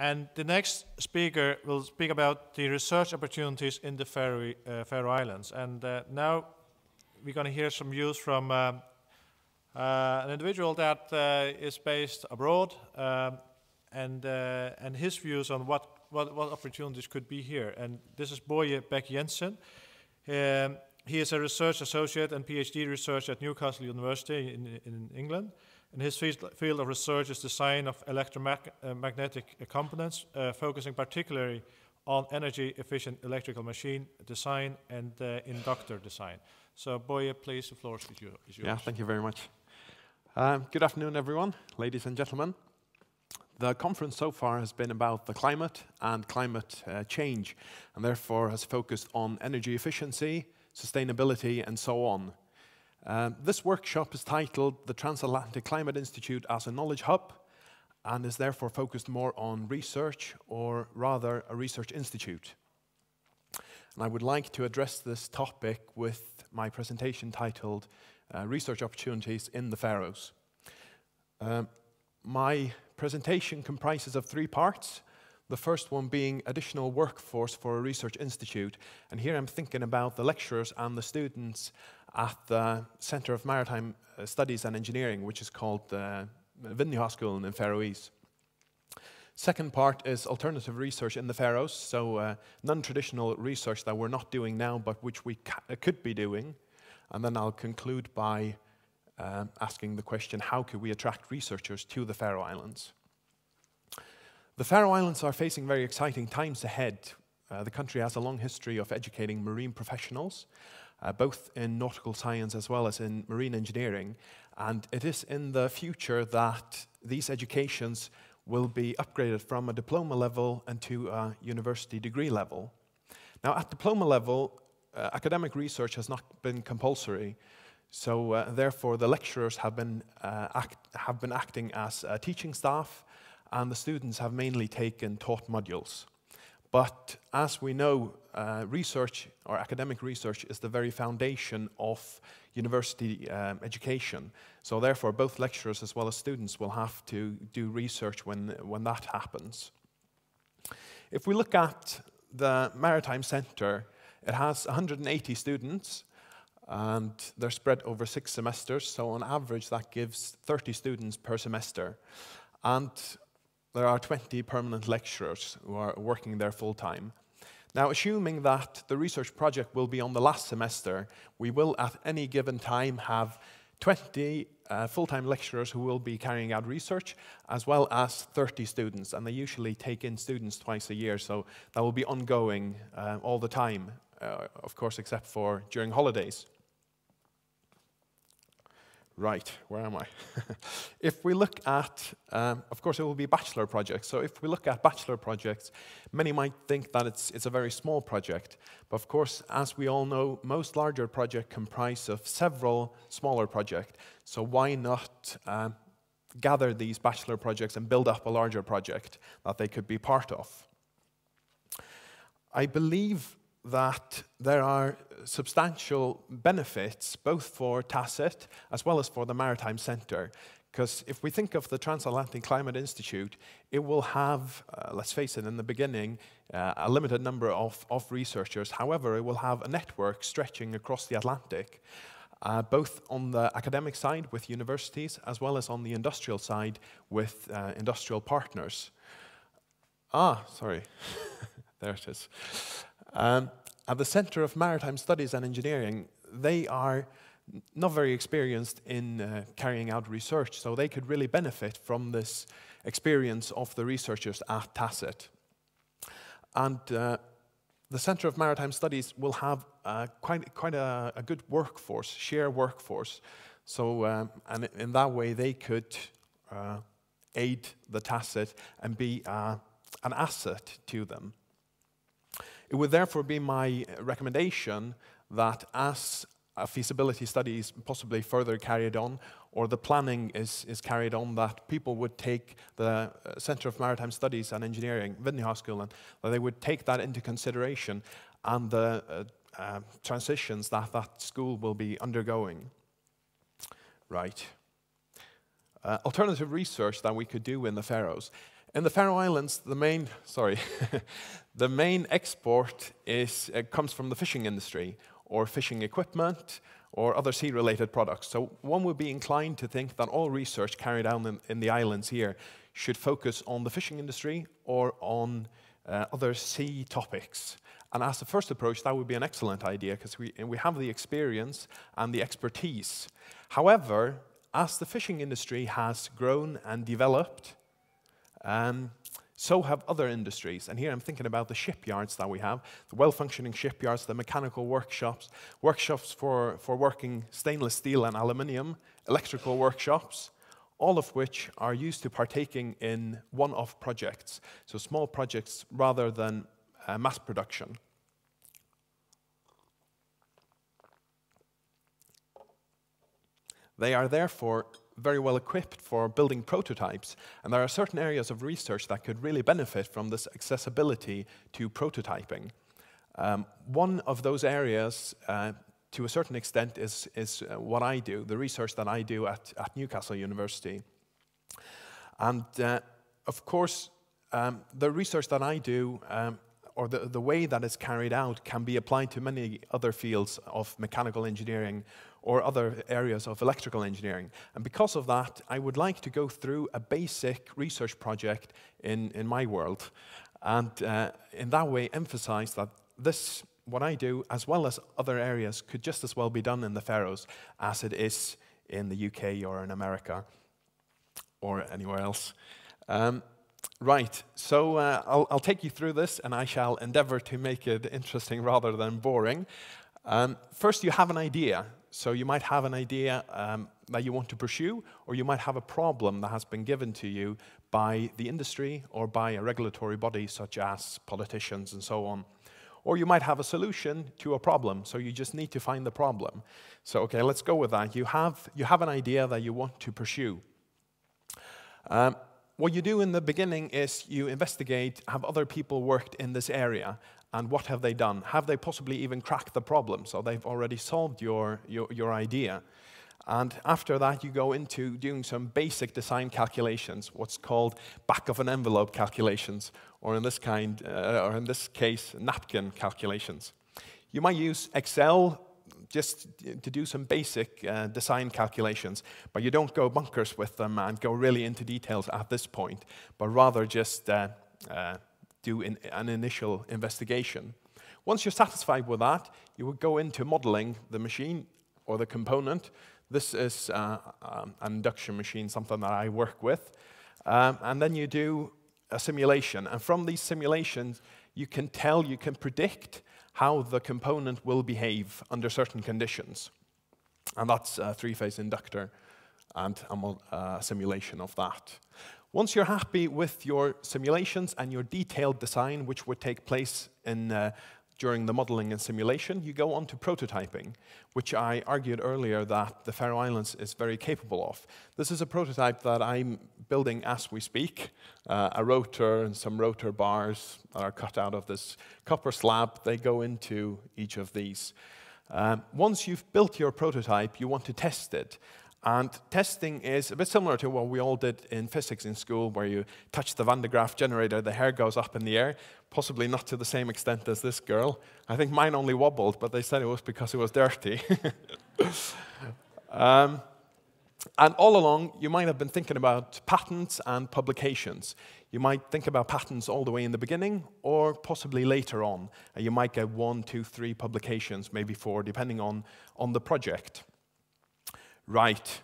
And the next speaker will speak about the research opportunities in the Faroe, uh, Faroe Islands. And uh, now we're going to hear some views from uh, uh an individual that uh, is based abroad um, and, uh, and his views on what, what, what, opportunities could be here. And this is Bogi Bech Jensen. Um, he is a research associate and PhD researcher at Newcastle University in, in England. And his field of research is design of electromagnetic uh, components, uh, focusing particularly on energy efficient electrical machine design and uh, inductor design. So, Bogi, please, the floor is yours. Yeah, thank you very much. Um, good afternoon, everyone, ladies and gentlemen. The conference so far has been about the climate and climate uh, change, and therefore has focused on energy efficiency, sustainability, and so on. Um, this workshop is titled The Transatlantic Climate Institute as a Knowledge Hub and is therefore focused more on research or rather a research institute. And I would like to address this topic with my presentation titled uh, Research Opportunities in the Faroes. Um, my presentation comprises of three parts. The first one being additional workforce for a research institute. And here I'm thinking about the lecturers and the students at the Center of Maritime uh, Studies and Engineering, which is called the uh, School in Faroese. Second part is alternative research in the Faroes, so uh, non-traditional research that we're not doing now, but which we uh, could be doing. And then I'll conclude by uh, asking the question, how could we attract researchers to the Faroe Islands? The Faroe Islands are facing very exciting times ahead. Uh, the country has a long history of educating marine professionals, uh, both in nautical science as well as in marine engineering. And it is in the future that these educations will be upgraded from a diploma level and to a university degree level. Now, at diploma level, uh, academic research has not been compulsory, so uh, therefore the lecturers have been, uh, act, have been acting as uh, teaching staff and the students have mainly taken taught modules. But as we know, uh, research or academic research is the very foundation of university um, education. So therefore, both lecturers as well as students will have to do research when, when that happens. If we look at the Maritime Centre, it has 180 students and they're spread over six semesters. So on average, that gives 30 students per semester. And there are 20 permanent lecturers who are working there full time. Now, assuming that the research project will be on the last semester, we will at any given time have 20 uh, full time lecturers who will be carrying out research, as well as 30 students. And they usually take in students twice a year, so that will be ongoing uh, all the time, uh, of course, except for during holidays. Right, where am I? if we look at, um, of course, it will be bachelor projects. So if we look at bachelor projects, many might think that it's, it's a very small project. But of course, as we all know, most larger projects comprise of several smaller projects. So why not um, gather these bachelor projects and build up a larger project that they could be part of? I believe that there are substantial benefits both for Tacit as well as for the Maritime Centre. Because if we think of the Transatlantic Climate Institute, it will have, uh, let's face it, in the beginning, uh, a limited number of, of researchers. However, it will have a network stretching across the Atlantic, uh, both on the academic side with universities as well as on the industrial side with uh, industrial partners. Ah, sorry. there it is. Um, at the Center of Maritime Studies and Engineering, they are not very experienced in uh, carrying out research, so they could really benefit from this experience of the researchers at Tacit. And uh, the Center of Maritime Studies will have uh, quite, quite a, a, good workforce, share workforce. So, um, and in that way, they could uh, aid the Tacit and be uh, an asset to them. It would therefore be my recommendation that as a feasibility study is possibly further carried on, or the planning is, is carried on, that people would take the uh, Center of Maritime Studies and Engineering, Vinnuháskúlin, and that they would take that into consideration and the uh, uh, transitions that that school will be undergoing. Right. Uh, alternative research that we could do in the Faroes. In the Faroe Islands, the main, sorry, the main export is, uh, comes from the fishing industry or fishing equipment or other sea-related products. So one would be inclined to think that all research carried out in, in the islands here should focus on the fishing industry or on uh, other sea topics. And as the first approach, that would be an excellent idea because we, we have the experience and the expertise. However, as the fishing industry has grown and developed, um, so have other industries. And here I'm thinking about the shipyards that we have, the well-functioning shipyards, the mechanical workshops, workshops for, for working stainless steel and aluminium, electrical workshops, all of which are used to partaking in one-off projects, so small projects rather than uh, mass production. They are therefore very well equipped for building prototypes. And there are certain areas of research that could really benefit from this accessibility to prototyping. Um, one of those areas, uh, to a certain extent, is, is uh, what I do, the research that I do at, at Newcastle University. And uh, of course, um, the research that I do, um, or the, the way that it's carried out, can be applied to many other fields of mechanical engineering or other areas of electrical engineering. And because of that, I would like to go through a basic research project in, in my world. And uh, in that way, emphasize that this, what I do, as well as other areas, could just as well be done in the Faroes as it is in the UK or in America or anywhere else. Um, right, so uh, I'll, I'll, take you through this and I shall endeavor to make it interesting rather than boring. Um, first, you have an idea. So you might have an idea um, that you want to pursue, or you might have a problem that has been given to you by the industry or by a regulatory body such as politicians and so on. Or you might have a solution to a problem, so you just need to find the problem. So, okay, let's go with that. You have, you have an idea that you want to pursue. Um, what you do in the beginning is you investigate have other people worked in this area and what have they done? Have they possibly even cracked the problem? So they've already solved your, your, your idea. And after that, you go into doing some basic design calculations, what's called back of an envelope calculations, or in this kind, uh, or in this case, napkin calculations. You might use Excel just to do some basic uh, design calculations, but you don't go bunkers with them and go really into details at this point, but rather just uh, uh do in, an initial investigation. Once you're satisfied with that, you would go into modeling the machine or the component. This is uh, um, an induction machine, something that I work with. Um, and then you do a simulation. And from these simulations, you can tell, you can predict how the component will behave under certain conditions. And that's a three-phase inductor and a uh, simulation of that. Once you're happy with your simulations and your detailed design, which would take place in, uh, during the modeling and simulation, you go on to prototyping, which I argued earlier that the Faroe Islands is very capable of. This is a prototype that I'm building as we speak, uh, a rotor and some rotor bars that are cut out of this copper slab. They go into each of these. Um, once you've built your prototype, you want to test it. And testing is a bit similar to what we all did in physics in school, where you touch the Van de Graaff generator, the hair goes up in the air, possibly not to the same extent as this girl. I think mine only wobbled, but they said it was because it was dirty. um, and all along, you might have been thinking about patents and publications. You might think about patents all the way in the beginning or possibly later on. You might get one, two, three publications, maybe four, depending on, on the project. Right.